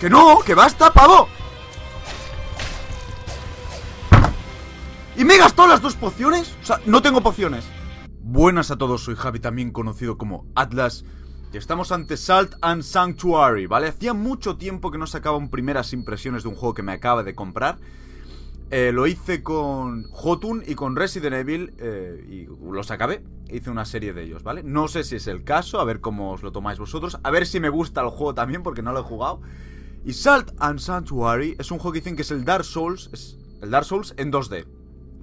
¡Que no! ¡Que basta, pavo! ¿Y me he gastado las dos pociones? O sea, no tengo pociones Buenas a todos, soy Javi, también conocido como Atlas estamos ante Salt and Sanctuary, ¿vale? Hacía mucho tiempo que no sacaba un primeras impresiones de un juego que me acaba de comprar eh, Lo hice con Jotun y con Resident Evil eh, Y los acabé Hice una serie de ellos, ¿vale? No sé si es el caso, a ver cómo os lo tomáis vosotros A ver si me gusta el juego también, porque no lo he jugado Y Salt and Sanctuary es un juego que dicen que es el Dark Souls Es el Dark Souls en 2D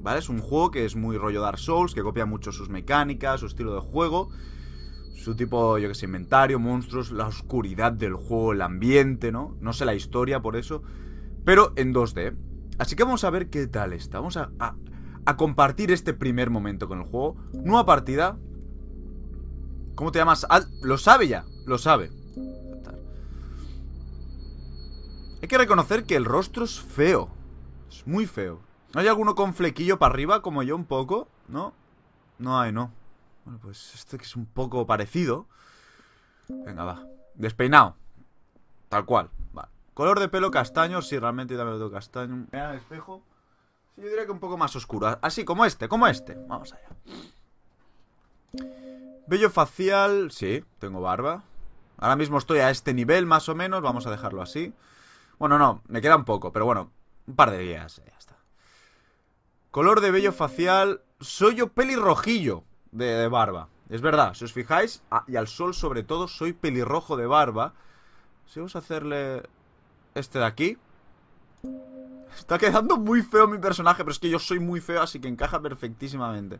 ¿Vale? Es un juego que es muy rollo Dark Souls, que copia mucho sus mecánicas, su estilo de juego, su tipo, yo que sé, inventario, monstruos, la oscuridad del juego, el ambiente, ¿no? No sé la historia por eso, pero en 2D. Así que vamos a ver qué tal está. Vamos a, a, compartir este primer momento con el juego. Nueva partida. ¿Cómo te llamas? Lo sabe ya, lo sabe. Hay que reconocer que el rostro es feo. Es muy feo. ¿No hay alguno con flequillo para arriba, como yo un poco? ¿No? No hay, no. Bueno, pues este que es un poco parecido. Venga, va. Despeinado. Tal cual. Va. Color de pelo castaño. Sí, realmente también lo tengo castaño. Mira el espejo. Yo diría que un poco más oscuro. Así, como este, como este. Vamos allá. Bello facial. Sí, tengo barba. Ahora mismo estoy a este nivel, más o menos. Vamos a dejarlo así. Bueno, no, me queda un poco, pero bueno, un par de días. Ya está. Color de vello facial. Soy yo pelirrojillo de, barba. Es verdad, si os fijáis, y al sol sobre todo, soy pelirrojo de barba. Si vamos a hacerle este de aquí. Está quedando muy feo mi personaje, pero es que yo soy muy feo, así que encaja perfectísimamente.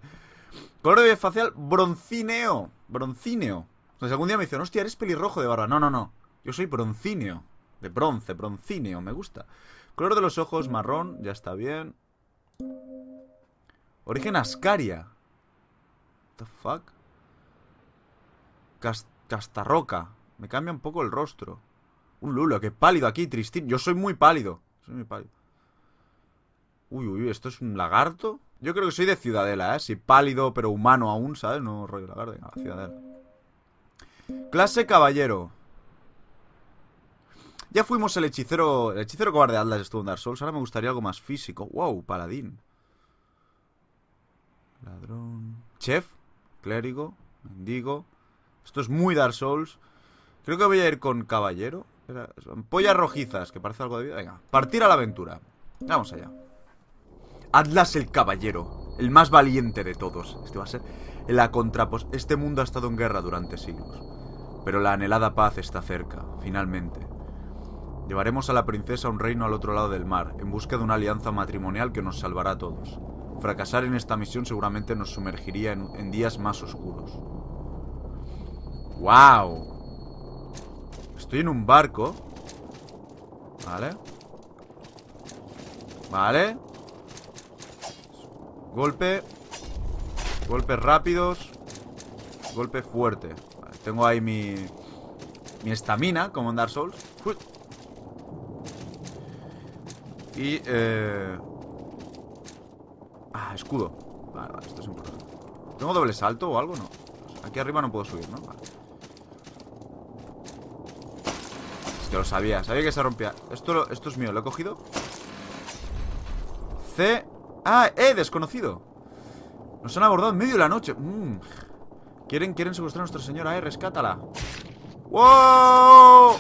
Color de vello facial, broncineo. Broncineo. Entonces algún día me dicen, hostia, eres pelirrojo de barba. No, no, no. Yo soy broncineo. De bronce, broncineo, me gusta. Color de los ojos, marrón, ya está bien. Origen Ascaria. What the fuck? Castarroca. Me cambia un poco el rostro. Un lulo, qué pálido aquí, Tristín. Yo soy muy pálido. Soy muy pálido. Uy, uy, ¿esto es un lagarto? Yo creo que soy de Ciudadela, ¿eh? Si pálido, pero humano aún, ¿sabes? No rollo lagarto. Ciudadela. Clase caballero. Ya fuimos el hechicero... El hechicero cobarde Atlas estuvo en Dark Souls. Ahora me gustaría algo más físico. Wow, paladín. Ladrón. Chef. Clérigo. Mendigo. Esto es muy Dark Souls. Creo que voy a ir con caballero. Pollas rojizas, que parece algo de vida. Venga, partir a la aventura. Vamos allá. Atlas el caballero. El más valiente de todos. Este va a ser la contrapos. Este mundo ha estado en guerra durante siglos. Pero la anhelada paz está cerca, finalmente. Llevaremos a la princesa a un reino al otro lado del mar, en busca de una alianza matrimonial que nos salvará a todos. Fracasar en esta misión seguramente nos sumergiría en, días más oscuros. ¡Wow! Estoy en un barco. Vale. Vale. Golpe. Golpes rápidos. Golpe fuerte. tengo ahí mi... Mi estamina, como en Dark Souls. Y, eh... Ah, escudo Vale, vale, esto es importante ¿Tengo doble salto o algo? No Aquí arriba no puedo subir, ¿no? Vale Es que lo sabía Sabía que se rompía Esto, esto es mío ¿Lo he cogido? C Ah, E, desconocido Nos han abordado en medio de la noche mm. Quieren, quieren secuestrar a nuestra señora, eh Rescátala ¡Wow!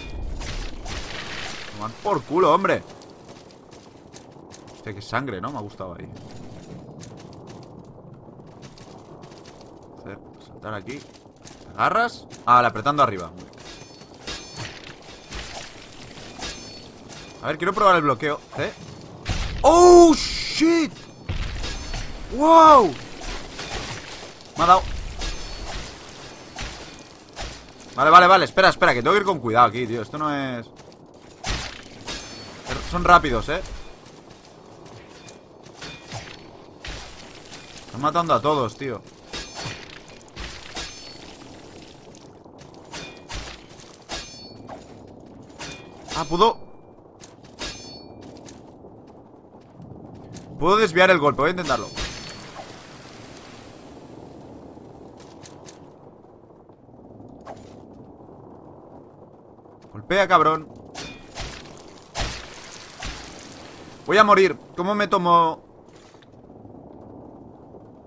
Por culo, hombre Hostia, qué sangre, ¿no? Me ha gustado ahí saltar aquí agarras? Ah, vale, apretando arriba A ver, quiero probar el bloqueo ¿Eh? ¡Oh, shit! ¡Wow! Me ha dado Vale, vale, vale, espera, espera Que tengo que ir con cuidado aquí, tío Esto no es... Son rápidos, eh matando a todos, tío Ah, pudo Puedo desviar el golpe, voy a intentarlo Golpea, cabrón Voy a morir. ¿Cómo me tomo...?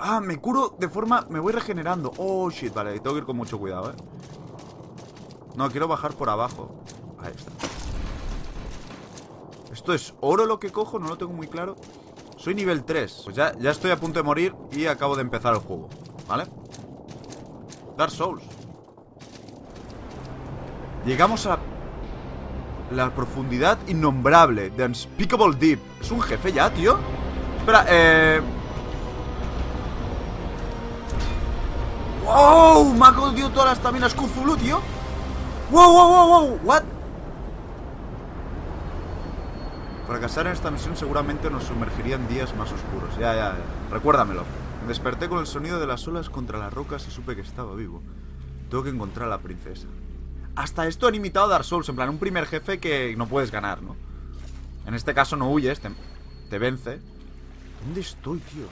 Ah, me curo de forma... Me voy regenerando. Oh, shit, vale. Tengo que ir con mucho cuidado, ¿eh? No, quiero bajar por abajo. Ahí está. ¿Esto es oro lo que cojo? No lo tengo muy claro. Soy nivel 3. Pues ya, ya estoy a punto de morir y acabo de empezar el juego. ¿Vale? Dark Souls. Llegamos a la profundidad innombrable The Unspeakable Deep ¿Es un jefe ya, tío? Espera, eh... ¡Wow! Me ha jodido todas las estaminas Cthulhu, tío ¡Wow, wow, wow, wow! ¿What? Fracasar en esta misión seguramente nos sumergiría en días más oscuros Ya, ya, ya. recuérdamelo Me desperté con el sonido de las olas contra las rocas y supe que estaba vivo Tengo que encontrar a la princesa hasta esto han imitado Dark Souls, en plan, un primer jefe que no puedes ganar, ¿no? En este caso no huyes, te, te vence. ¿Dónde estoy, tío?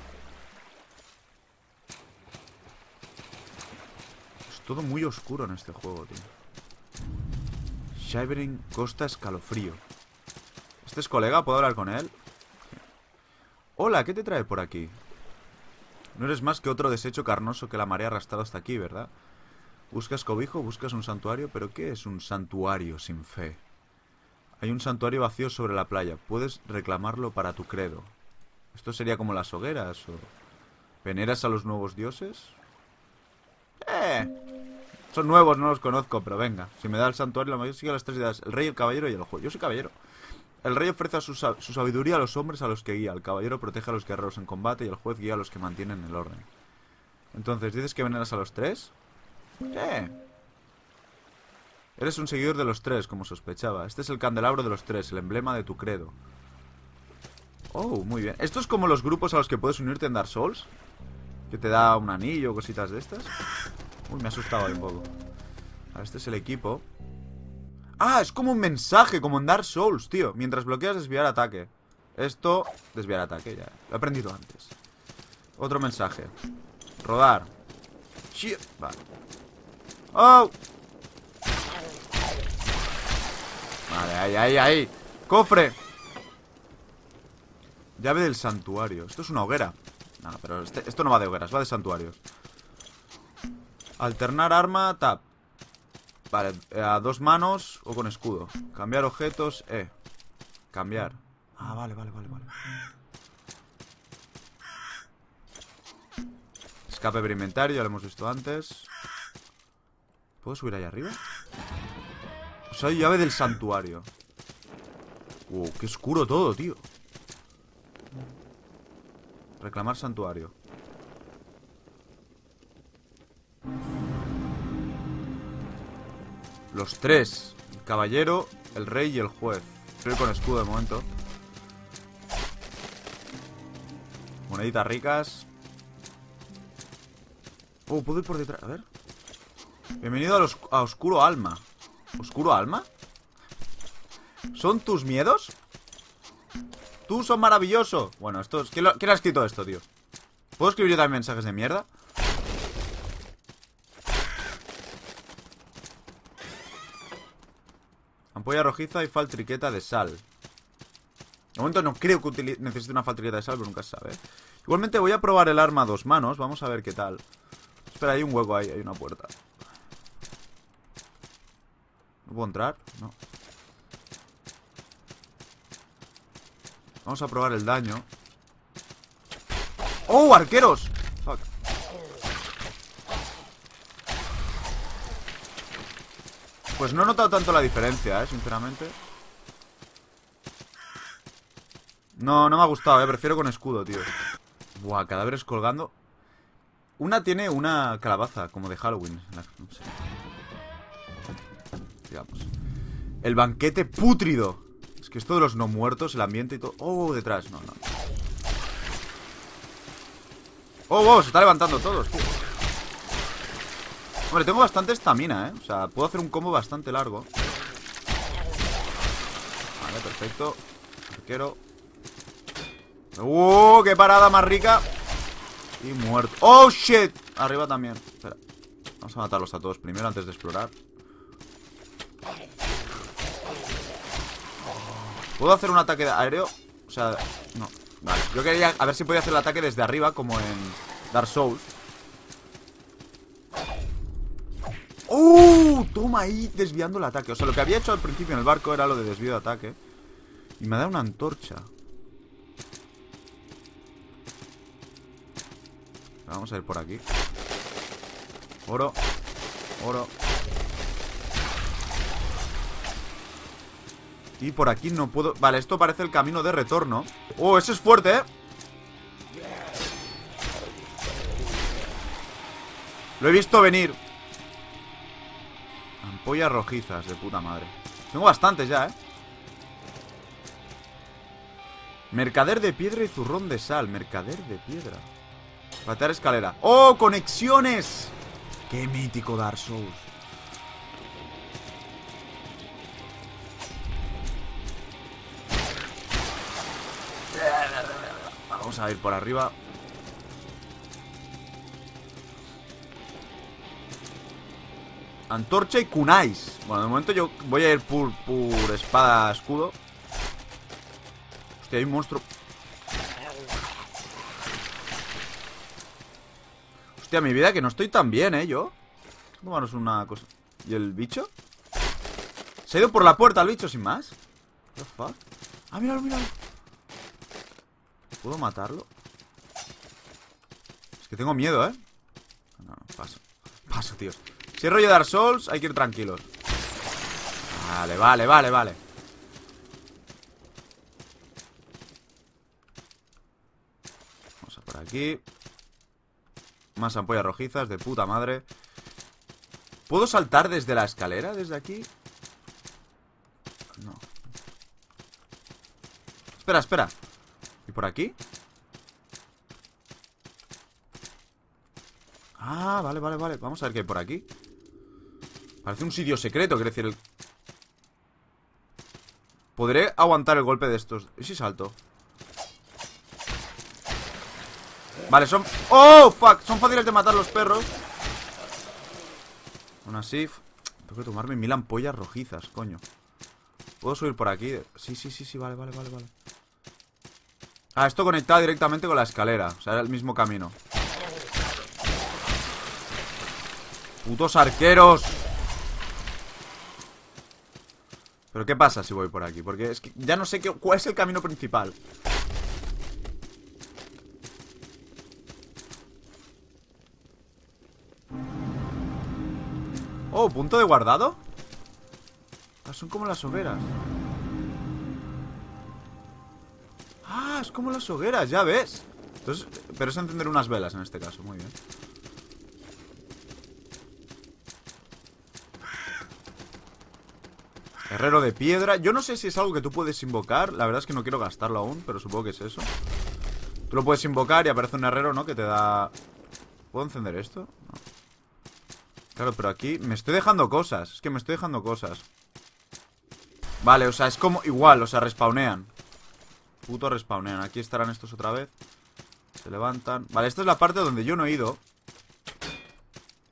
Todo muy oscuro en este juego, tío. Shivering Costa Escalofrío. ¿Este es colega? ¿Puedo hablar con él? Hola, ¿qué te trae por aquí? No eres más que otro desecho carnoso que la marea ha arrastrado hasta aquí, ¿verdad? Buscas cobijo, buscas un santuario, pero ¿qué es un santuario sin fe? Hay un santuario vacío sobre la playa. Puedes reclamarlo para tu credo. ¿Esto sería como las hogueras? ¿O veneras a los nuevos dioses? ¡Eh! Son nuevos, no los conozco, pero venga. Si me da el santuario, la mayoría sigue las tres ideas. El rey, el caballero y el juego. Yo soy caballero. El rey ofrece su, su, sabiduría a los hombres a los que guía. El caballero protege a los guerreros en combate y el juez guía a los que mantienen el orden. Entonces, ¿dices que veneras a los tres? ¿Qué? Eres un seguidor de los tres, como sospechaba. Este es el candelabro de los tres, el emblema de tu credo. Oh, muy bien. ¿Esto es como los grupos a los que puedes unirte en Dark Souls? Que te da un anillo cositas de estas. Uy, me ha asustado un poco. este es el equipo. Ah, es como un mensaje, como en Dark Souls, tío. Mientras bloqueas, desviar ataque. Esto, desviar ataque, ya. Lo he aprendido antes. Otro mensaje. Rodar. Shit. Vale. ¡Oh! Vale, ahí, ahí, ahí ¡Cofre! Llave del santuario Esto es una hoguera No, pero este, esto no va de hogueras, va de santuarios Alternar arma, tap. Vale, eh, a dos manos o con escudo. Cambiar objetos, E Cambiar. Ah, vale, vale, vale, vale. Escape per inventario, ya lo hemos visto antes. ¿Puedo subir ahí arriba? Soy llave del santuario. Wow, qué oscuro todo, tío. Reclamar santuario Los tres El caballero, el rey y el juez Estoy con escudo de momento Moneditas ricas Oh, puedo ir por detrás, a ver Bienvenido a, Oscuro Alma ¿Oscuro Alma? ¿Son tus miedos? Tú son maravilloso Bueno, esto es... ¿Quién, ha escrito esto, tío? ¿Puedo escribir yo también mensajes de mierda? Ampolla rojiza y faltriqueta de sal De momento no creo que necesite una faltriqueta de sal Pero nunca se sabe ¿eh? Igualmente voy a probar el arma a dos manos Vamos a ver qué tal Espera, hay un hueco ahí, hay una puerta puedo entrar? No. Vamos a probar el daño. ¡Oh, arqueros! Fuck. Pues no he notado tanto la diferencia, eh, sinceramente. No, no me ha gustado, eh. Prefiero con escudo, tío. Buah, cadáveres colgando. Una tiene una calabaza, como de Halloween. No sé. El banquete pútrido. Es que esto de los no muertos, el ambiente y todo. Oh, detrás. No, no. Oh, wow, se está levantando todos. Hombre, tengo bastante estamina, ¿eh? O sea, puedo hacer un combo bastante largo. Vale, perfecto. Arquero. ¡Uh! ¡Qué parada más rica! Y muerto. ¡Oh, shit! Arriba también. Espera. Vamos a matarlos a todos primero antes de explorar. ¿Puedo hacer un ataque aéreo? sea, no. Vale, yo quería a ver si podía hacer el ataque desde arriba, como en Dark Souls. ¡Uh! Toma ahí desviando el ataque. O sea, lo que había hecho al principio en el barco era lo de desvío de ataque. Y me da una antorcha. Vamos a ir por aquí. Oro. Oro. Y por aquí no puedo... Vale, esto parece el camino de retorno. ¡Oh, ese es fuerte, eh! Lo he visto venir. Ampollas rojizas, de puta madre. Tengo bastantes ya, eh. Mercader de piedra y zurrón de sal. Mercader de piedra. Patear escalera. ¡Oh, conexiones! ¡Qué mítico Dark Souls! Vamos a ir por arriba. Antorcha y kunais. Bueno, de momento yo voy a ir por, por espada escudo. Hostia, hay un monstruo. Hostia, mi vida que no estoy tan bien, ¿eh? Yo. Tomaros una cosa. ¿Y el bicho? Se ha ido por la puerta el bicho sin más. What the fuck? Ah, míralo, míralo. ¿Puedo matarlo? Es que tengo miedo, ¿eh? No, no, paso. Paso, tíos. Si es rollo Dark Souls, hay que ir tranquilos. Vale, vale, vale, vale. Vamos a por aquí. Más ampollas rojizas, de puta madre. ¿Puedo saltar desde la escalera, desde aquí? No. Espera, espera. ¿Y por aquí? Ah, vale, vale, vale Vamos a ver qué hay por aquí Parece un sitio secreto, quiere decir el... ¿Podré aguantar el golpe de estos? ¿Y si salto? Vale, son... ¡Oh, fuck! Son fáciles de matar los perros Aún así Tengo que tomarme mil ampollas rojizas, coño ¿Puedo subir por aquí? Sí, sí, sí, sí, vale, vale, vale, vale Ah, esto conectado directamente con la escalera O sea, era el mismo camino Putos arqueros Pero ¿qué pasa si voy por aquí? Porque es que ya no sé qué, cuál es el camino principal. Oh, punto de guardado. Ah, son como las hogueras. Ah, es como las hogueras, ya ves. Entonces, pero es encender unas velas en este caso, muy bien Herrero de piedra. Yo no sé si es algo que tú puedes invocar. La verdad es que no quiero gastarlo aún Pero supongo que es eso. Tú lo puedes invocar y aparece un herrero, ¿no? Que te da... ¿Puedo encender esto? Claro, pero aquí me estoy dejando cosas. Es que me estoy dejando cosas. Vale, o sea, es como igual O sea, respawnean. Puto respawnean. Aquí estarán estos otra vez. Se levantan. Vale, esta es la parte donde yo no he ido.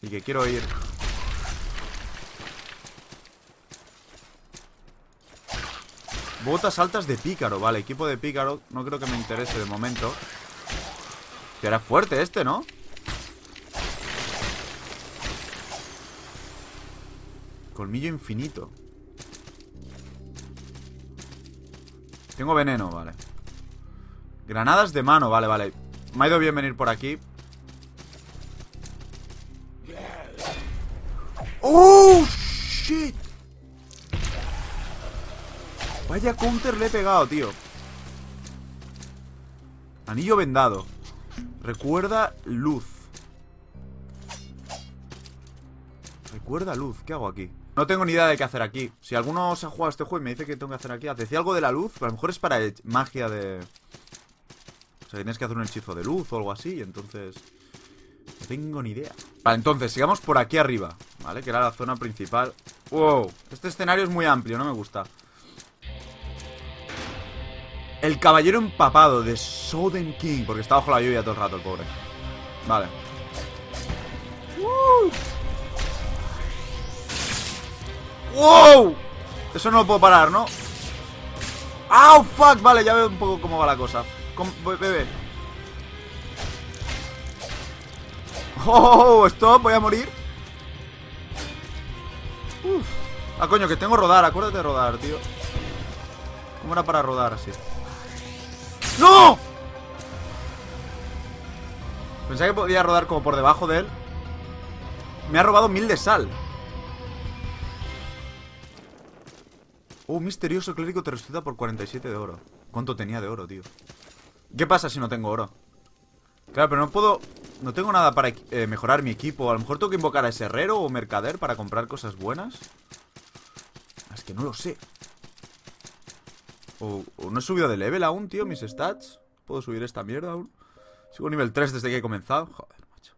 Y que quiero ir Botas altas de pícaro, vale, equipo de pícaro No creo que me interese de momento. Que era fuerte este, ¿no? Colmillo infinito. Tengo veneno, vale. Granadas de mano, vale, vale. Me ha ido bien venir por aquí. ¡Oh, shit! Vaya counter le he pegado, tío. Anillo vendado. Recuerda luz. Recuerda luz, ¿qué hago aquí? No tengo ni idea de qué hacer aquí. Si alguno se ha jugado este juego y me dice que tengo que hacer aquí Decía algo de la luz, pero a lo mejor es para magia de... O sea, tienes que hacer un hechizo de luz o algo así entonces... No tengo ni idea. Vale, entonces, sigamos por aquí arriba ¿Vale? Que era la zona principal. Wow, este escenario es muy amplio, no me gusta el caballero empapado de Soden King. Porque está bajo la lluvia todo el rato, el pobre. Vale. ¡Wow! Eso no lo puedo parar, ¿no? ¡Ah, fuck! Vale, ya veo un poco cómo va la cosa. bebé. ¡Oh, stop! Voy a morir. Uf. Ah, coño, que tengo rodar. Acuérdate de rodar, tío. ¿Cómo era para rodar así? ¡No! Pensaba que podía rodar como por debajo de él. Me ha robado mil de sal. Un uh, misterioso clérigo te resucita por 47 de oro. ¿Cuánto tenía de oro, tío? ¿Qué pasa si no tengo oro? Claro, pero no puedo... No tengo nada para eh, mejorar mi equipo. A lo mejor tengo que invocar a ese herrero o mercader para comprar cosas buenas. Es que no lo sé. O, no he subido de level aún, tío, mis stats. ¿Puedo subir esta mierda aún? Sigo nivel 3 desde que he comenzado. Joder, macho.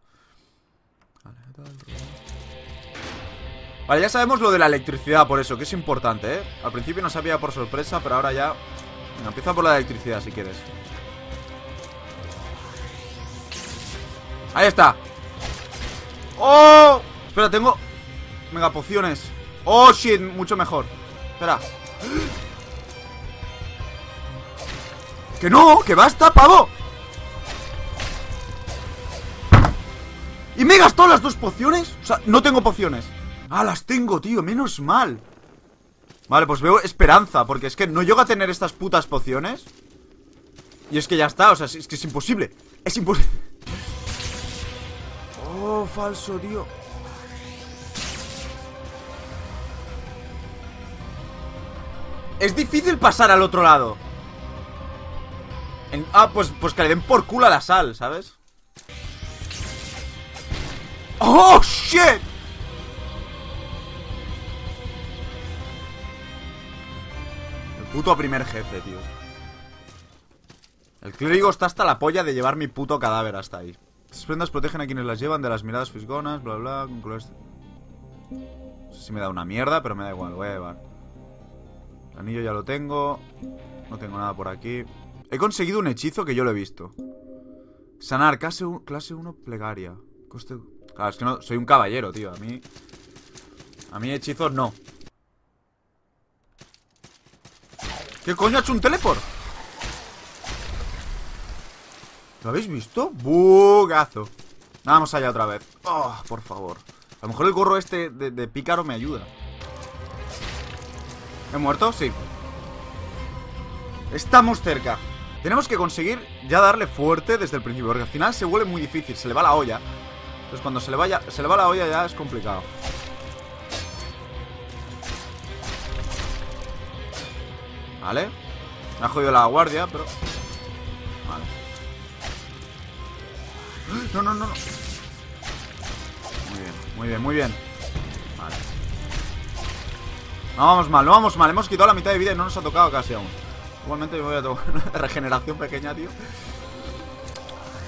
Vale, ya sabemos lo de la electricidad por eso, que es importante, ¿eh? Al principio no sabía por sorpresa, pero ahora ya... empieza por la electricidad si quieres. Ahí está ¡Oh! Espera, tengo Mega pociones ¡Oh, shit! Mucho mejor Espera ¡Que no! ¡Que basta, pavo! ¿Y me he gastado las dos pociones? O sea, no tengo pociones Ah, las tengo, tío, menos mal Vale, pues veo esperanza Porque es que no llego a tener estas putas pociones Y es que ya está, o sea, es que es imposible Es imposible Oh, falso, tío Es difícil pasar al otro lado Ah, pues, pues que le den por culo a la sal, ¿sabes? ¡Oh, shit! El puto primer jefe, tío El clérigo está hasta la polla de llevar mi puto cadáver hasta ahí estas prendas protegen a quienes las llevan de las miradas fisgonas, bla bla, No sé si me da una mierda, pero me da igual, voy a llevar. El anillo ya lo tengo. No tengo nada por aquí. He conseguido un hechizo que yo lo he visto. Sanar, clase 1, clase plegaria. Claro, es que no, soy un caballero, tío. A mí... A mí hechizos no. ¿Qué coño ha hecho un teleport? ¿Lo habéis visto? Bugazo Vamos allá otra vez Oh, por favor A lo mejor el gorro este de, pícaro me ayuda ¿He muerto? Sí Estamos cerca Tenemos que conseguir ya darle fuerte desde el principio Porque al final se vuelve muy difícil Se le va la olla Entonces cuando se le, vaya, se le va la olla ya es complicado Vale Me ha jodido la guardia, pero... No, no, no, no. Muy bien, muy bien, muy bien. Vale. No vamos mal, no vamos mal. Hemos quitado la mitad de vida y no nos ha tocado casi aún. Igualmente me voy a tomar una regeneración pequeña, tío.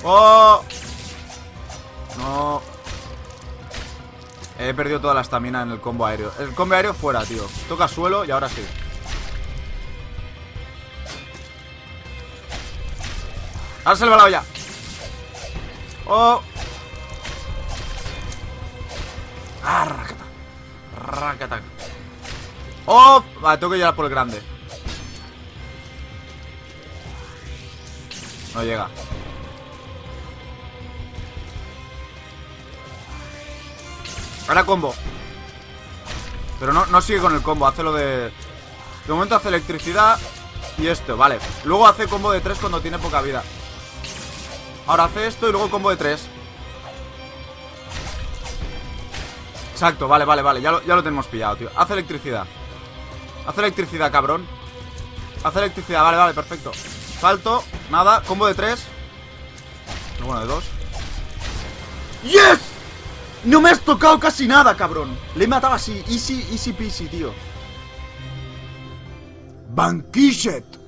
¡Oh! No. He perdido toda la estamina en el combo aéreo. El combo aéreo fuera, tío. Toca suelo y ahora sí. Ahora se le va la olla. ¡Oh! ¡Ah! ¡Racata! ¡Oh! Vale, tengo que llegar por el grande No llega. Ahora combo. Pero no, no sigue con el combo Hace lo de... De momento hace electricidad Y esto, vale. Luego hace combo de 3 cuando tiene poca vida. Ahora hace esto y luego combo de 3 Exacto, vale, vale, vale ya lo, ya lo tenemos pillado, tío. Hace electricidad. Hace electricidad, cabrón. Hace electricidad, vale, vale, perfecto Salto, nada, combo de 3 Bueno, de 2 ¡Yes! No me has tocado casi nada, cabrón Le he matado así, easy, easy peasy, tío Banquishet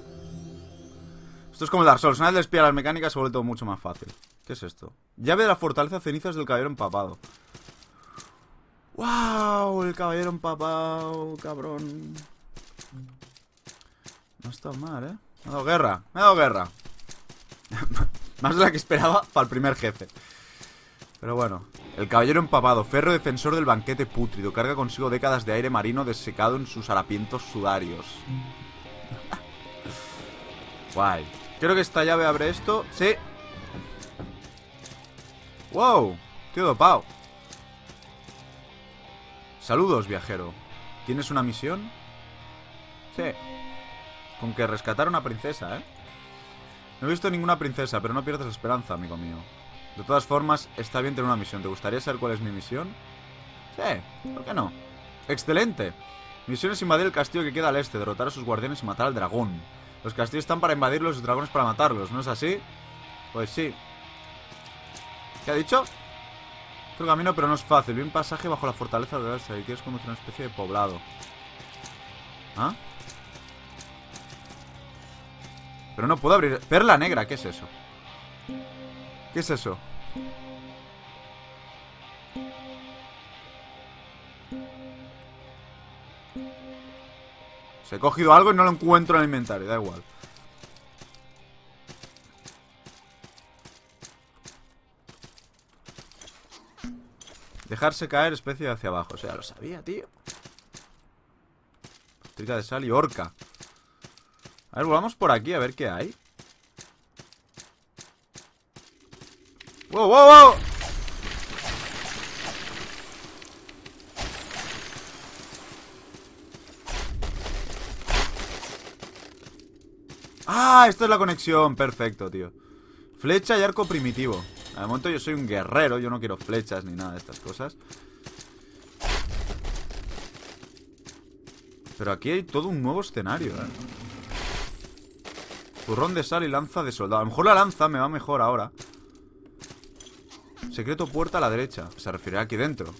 esto es como Dark Souls. Una vez las mecánicas se vuelve todo mucho más fácil. ¿Qué es esto? Llave de la fortaleza cenizas del caballero empapado. ¡Wow! El caballero empapado, cabrón. No está mal, ¿eh? Me ha dado guerra, me ha dado guerra. Más de la que esperaba para el primer jefe. Pero bueno. El caballero empapado, ferro defensor del banquete pútrido, carga consigo décadas de aire marino desecado en sus harapientos sudarios. Guay. Creo que esta llave abre esto. Sí. Wow. Tío dopado. Saludos, viajero. ¿Tienes una misión? Sí. Con que rescatar a una princesa, ¿eh? No he visto ninguna princesa, pero no pierdas esperanza, amigo mío. De todas formas, está bien tener una misión. ¿Te gustaría saber cuál es mi misión? Sí, ¿por qué no? ¡Excelente! Misión es invadir el castillo que queda al este, derrotar a sus guardianes y matar al dragón. Los castillos están para invadirlos, los dragones para matarlos, ¿no es así? Pues sí. ¿Qué ha dicho? Otro camino, pero no es fácil. Vi un pasaje bajo la fortaleza de Elsa y quieres conducir una especie de poblado. ¿Ah? Pero no puedo abrir... Perla negra, ¿qué es eso? ¿Qué es eso? Se he cogido algo y no lo encuentro en el inventario, da igual. Dejarse caer especie hacia abajo. O sea, lo sabía, tío. Trica de sal y orca. A ver, volvamos por aquí a ver qué hay. ¡Wow, wow, wow! ¡Ah! Esta es la conexión. Perfecto, tío. Flecha y arco primitivo. De momento yo soy un guerrero. Yo no quiero flechas ni nada de estas cosas. Pero aquí hay todo un nuevo escenario, ¿eh? Zurrón de sal y lanza de soldado. A lo mejor la lanza me va mejor ahora. Secreto puerta a la derecha. Se refiere aquí dentro.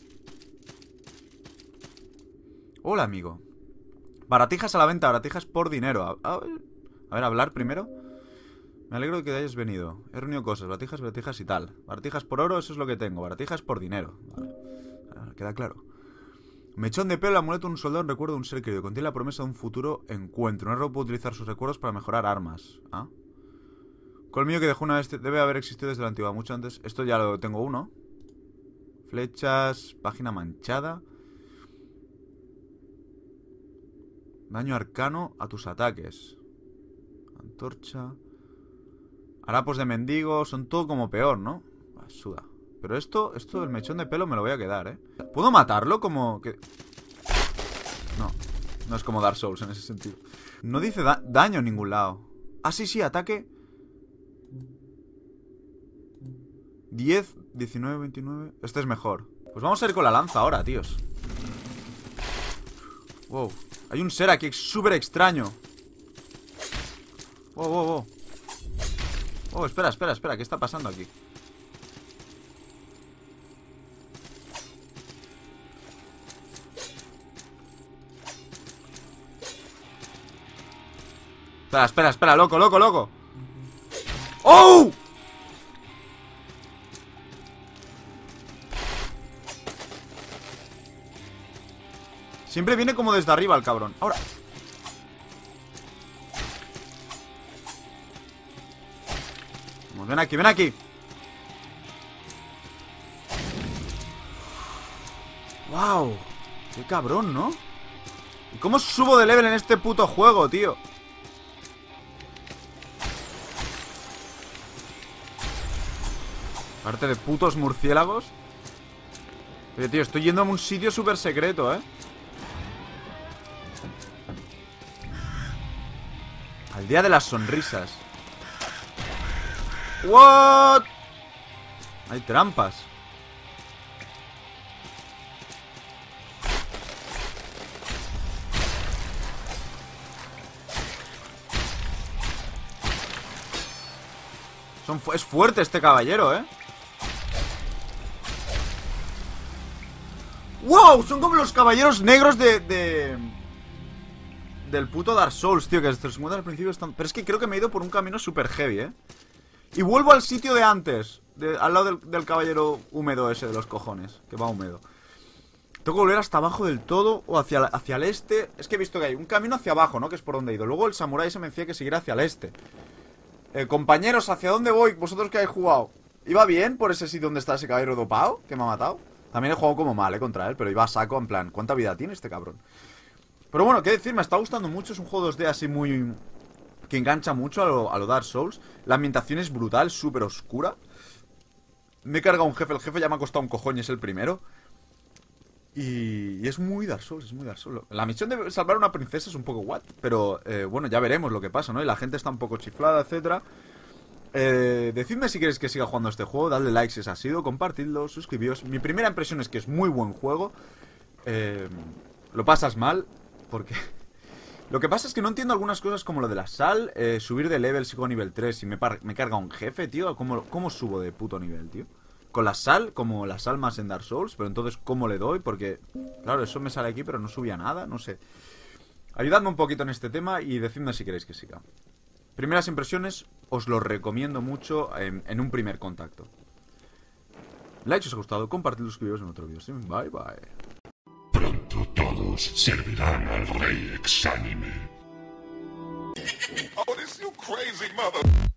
Hola, amigo. Baratijas a la venta, baratijas por dinero. A, ver, hablar primero. Me alegro de que hayas venido. He reunido cosas, baratijas, baratijas y tal. Baratijas por oro, eso es lo que tengo. Baratijas por dinero. Vale. Queda claro. Mechón de pelo, el amuleto de un soldado en recuerdo de un ser querido. Contiene la promesa de un futuro encuentro. Un héroe puede utilizar sus recuerdos para mejorar armas. ¿Ah? Colmillo que dejó una vez... Debe haber existido desde la antigua, mucho antes. Esto ya lo tengo uno. Flechas, página manchada. Daño arcano a tus ataques. Antorcha. Harapos de mendigo. Son todo como peor, ¿no? Suda. Pero esto, esto del mechón de pelo me lo voy a quedar, ¿eh? ¿Puedo matarlo como que...? No, no es como Dark Souls en ese sentido. No dice daño en ningún lado. Ah, sí, sí, ataque. 10, 19, 29. Este es mejor. Pues vamos a ir con la lanza ahora, tíos. Wow. Hay un ser aquí súper extraño. Wow, wow, wow. Oh, espera, espera, espera. ¿Qué está pasando aquí? Espera, espera, espera, loco, loco, loco ¡Oh! Siempre viene como desde arriba el cabrón Ahora Vamos, ven aquí, ven aquí Wow Qué cabrón, ¿no? ¿Y cómo subo de level en este puto juego, tío? Parte de putos murciélagos Oye, tío, estoy yendo a un sitio súper secreto, ¿eh? Al día de las sonrisas What? Hay trampas Son es fuerte este caballero, ¿eh? ¡Wow! Son como los caballeros negros de... de... Del puto Dark Souls, tío, que se al principio están... Pero es que creo que me he ido por un camino súper heavy, ¿eh? Y vuelvo al sitio de antes Al lado del, caballero húmedo ese de los cojones Que va húmedo Tengo que volver hasta abajo del todo O hacia, hacia el este Es que he visto que hay un camino hacia abajo, ¿no? Que es por donde he ido Luego el samurái se me decía que siguiera hacia el este eh, Compañeros, ¿hacia dónde voy? Vosotros que habéis jugado ¿Iba bien por ese sitio donde está ese caballero dopado? Que me ha matado también he jugado como mal, eh, contra él, pero iba a saco en plan, ¿cuánta vida tiene este cabrón? Pero bueno, qué decir, me está gustando mucho, es un juego 2D así muy... que engancha mucho a lo, a lo Dark Souls. La ambientación es brutal, súper oscura. Me he cargado un jefe, el jefe ya me ha costado un cojón y es el primero. Y, y es muy Dark Souls, es muy Dark Souls. La misión de salvar a una princesa es un poco what, pero eh, bueno, ya veremos lo que pasa, ¿no? Y la gente está un poco chiflada, etcétera. Eh, decidme si queréis que siga jugando este juego, dadle like si es sido, compartidlo, suscribíos. Mi primera impresión es que es muy buen juego. Eh, lo pasas mal, porque... Lo que pasa es que no entiendo algunas cosas como lo de la sal, eh, subir de level, sigo a nivel 3 y me, carga un jefe, tío. ¿Cómo, ¿Cómo subo de puto nivel, tío? Con la sal, como las almas en Dark Souls, pero entonces ¿cómo le doy? Porque, claro, eso me sale aquí, pero no subía nada, no sé. Ayudadme un poquito en este tema y decidme si queréis que siga. Primeras impresiones, os lo recomiendo mucho en, en un primer contacto. Like si os ha gustado, compartidlo, suscribiros en otro vídeo. ¿sí? Bye bye. Pronto todos servirán al rey exánime. Oh, this you crazy mother.